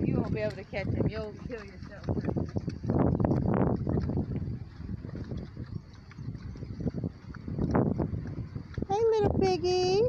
you won't be able to catch him. You'll kill yourself. Hey, little piggy.